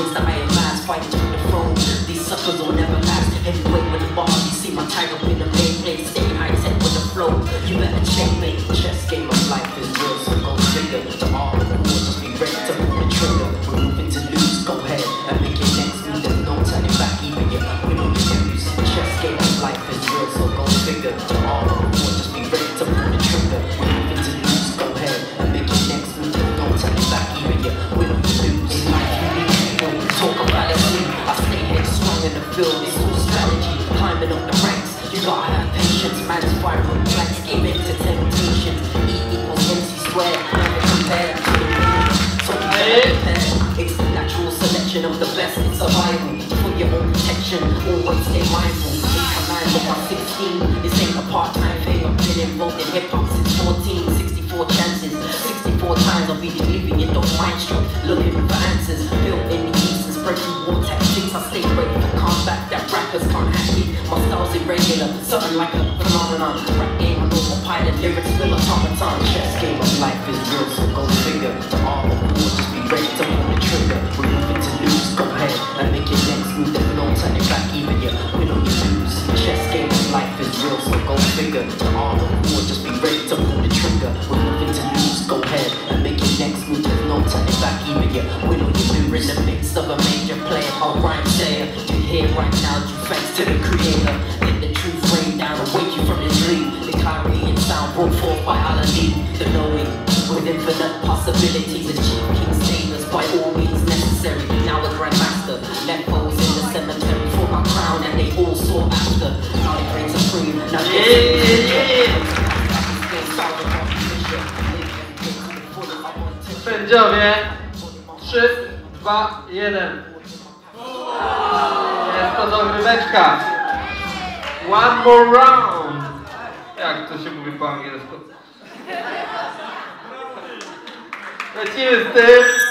with all gotta have patience. Man's viral blanks, give in to temptation. E equals MC squared, never compare to the meaning. So you prepare. It's the natural selection of the best in survival. For your own protection, always stay mindful. In command of my 16, this ain't a part-time thing. I've been involved in hip-hop since 14, 64 chances, 64 times I'll be delivering it, don't mind stroke. Looking for style's something like a phenomenon. Rap game, I'm autopilot, lyrics will automaton. The chess game of life is real, so go figure. To all of war, just be ready to pull the trigger. We're moving to lose, go ahead and make your next move. There's no turning back, even you win or you lose. Chess game of life is real, so go figure. To all of war, just be ready to pull the trigger. We're moving to lose, go ahead and make your next move. There's no turning back, even you win or you lose. In the midst of a major player, I'll rhyme sayer. You here right now, due thanks to the creator. Forth by Aladdin. The knowing with infinite possibilities. Achieve status by all means necessary. Now a grandmaster. Left foes in the cemetery for my crown and they all sought after. Now they reign supreme. Now Yeah, Sędziowie 3, 2, 1 Jest to dogryweczka One more round Jak to się mówi po angielsku? Lecimy z tym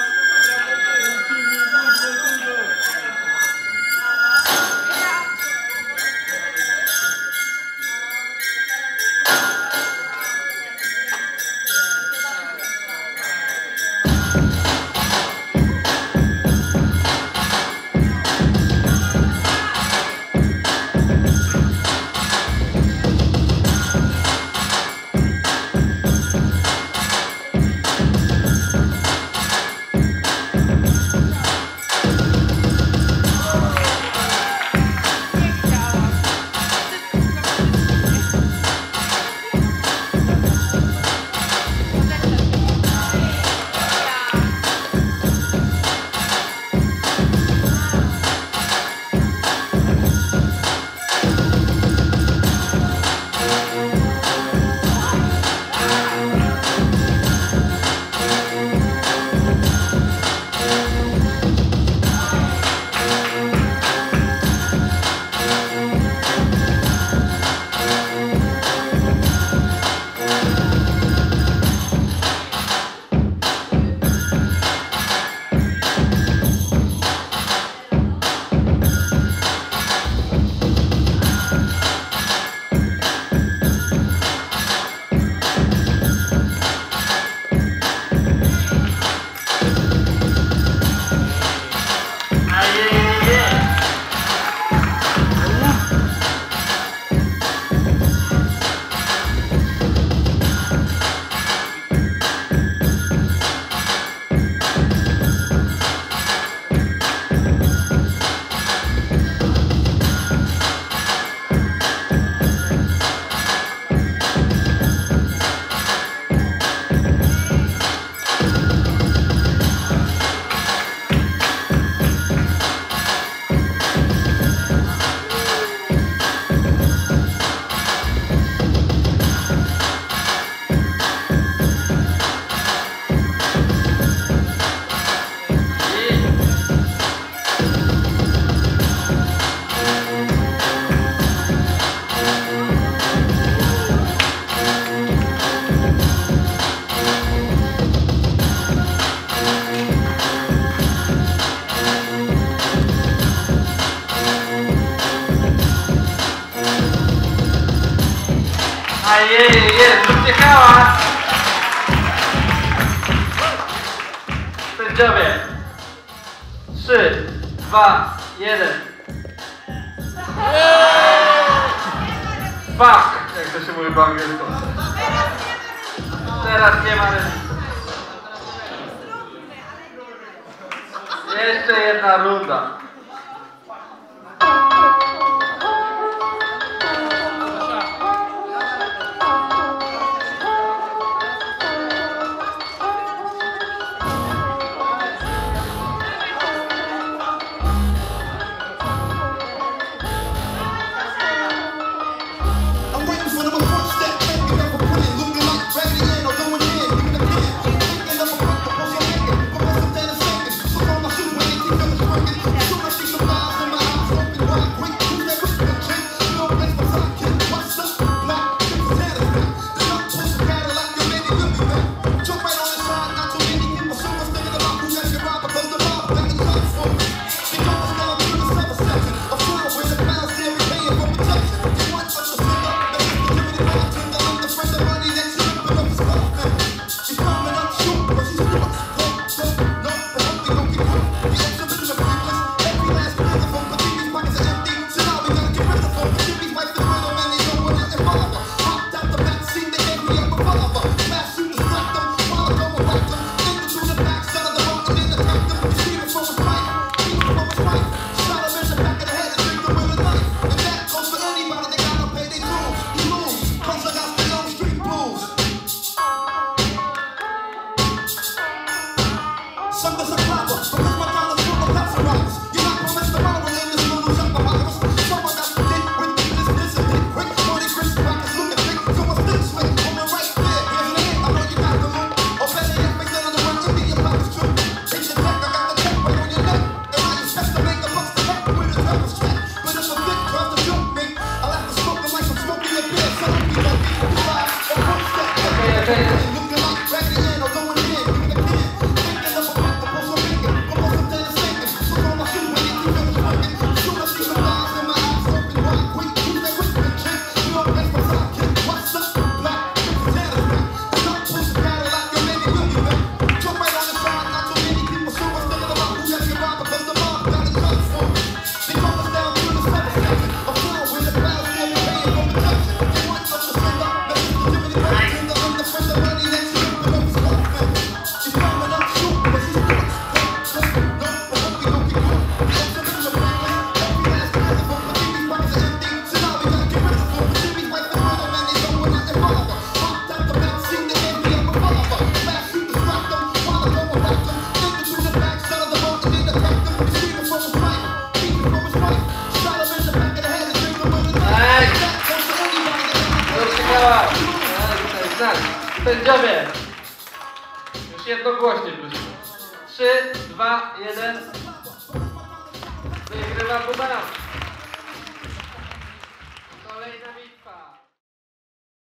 A jej, jest, uciekała. Sędziowie. Trzy, dwa, jeden. Fuck, jak to się mówi po angielsku. Teraz nie ma rynku. Jeszcze jedna runda. Brawa! Sędziowie! Już jednogłośnie prosimy. 3, 2, 1. Wygrywa Bubaran.